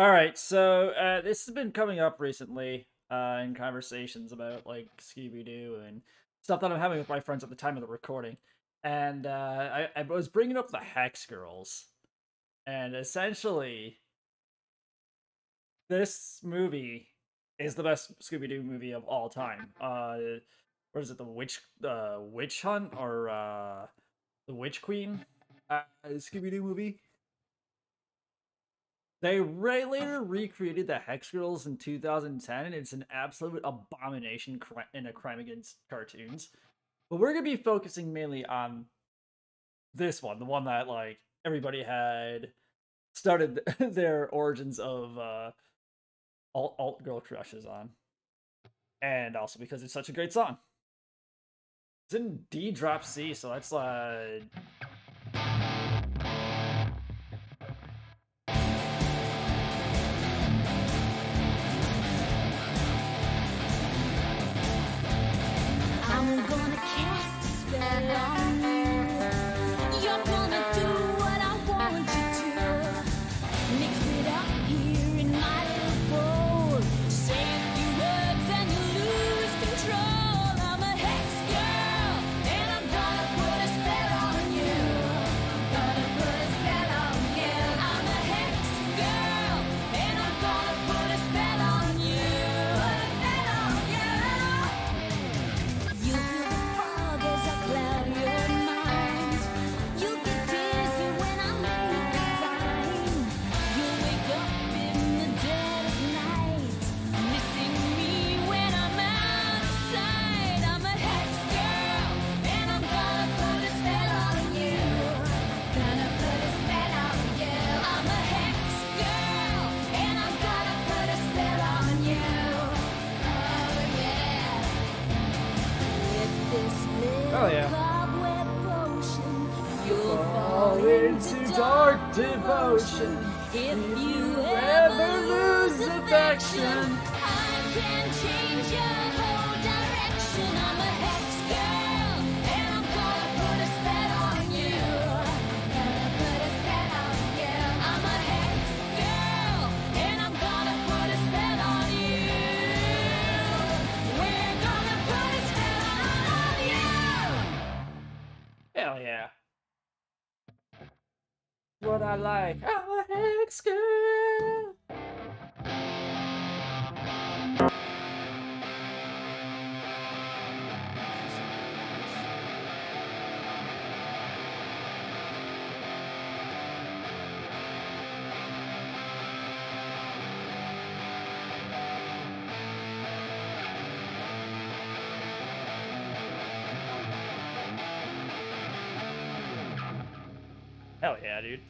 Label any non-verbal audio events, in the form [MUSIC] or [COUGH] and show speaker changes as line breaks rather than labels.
All right, so uh, this has been coming up recently uh, in conversations about like Scooby Doo and stuff that I'm having with my friends at the time of the recording, and uh, I, I was bringing up the Hex Girls, and essentially, this movie is the best Scooby Doo movie of all time. Uh, what is it? The witch, uh, witch hunt or uh, the Witch Queen? Uh, Scooby Doo movie. They later recreated the Hex Girls in 2010, and it's an absolute abomination in a crime against cartoons. But we're gonna be focusing mainly on this one, the one that like everybody had started [LAUGHS] their origins of uh, alt alt girl crushes on, and also because it's such a great song. It's in D drop C, so that's like.
I'm cast a spell on Oh, yeah.
Fall into dark devotion
If you
ever lose affection,
I can change your
Hell yeah. What I like. I'm a hex girl. Hell yeah, dude.